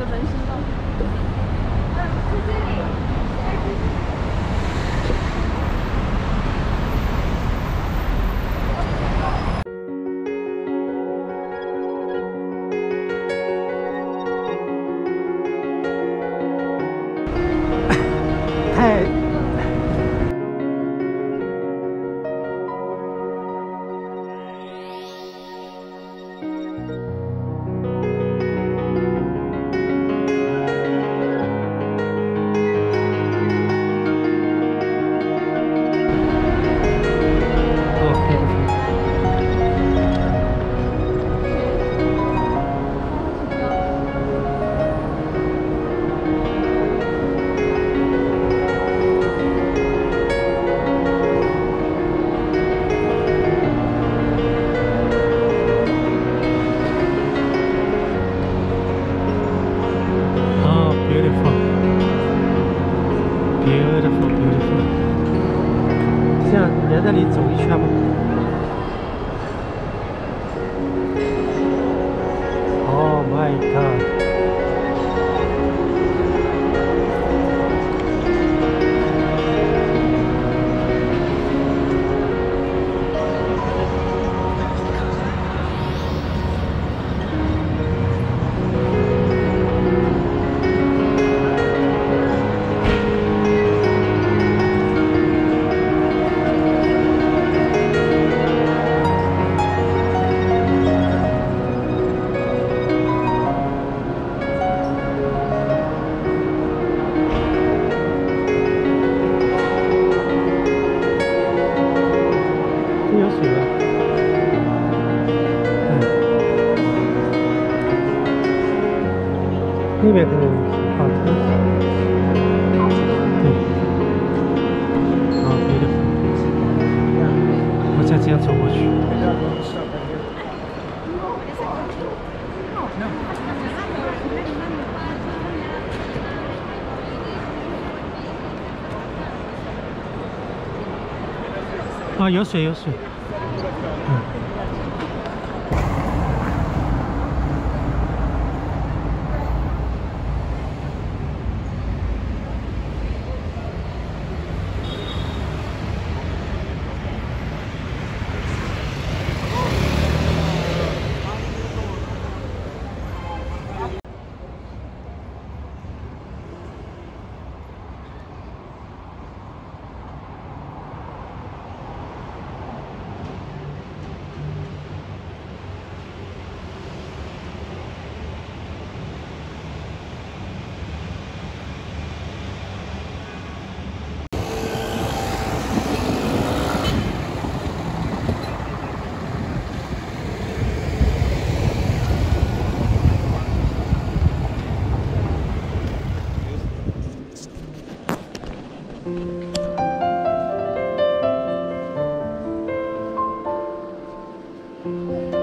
个人行道。这样连着你走一圈吧。那边可能好车。对。好，beautiful。我再这样走过去。啊，有水有水。嗯。Thank you.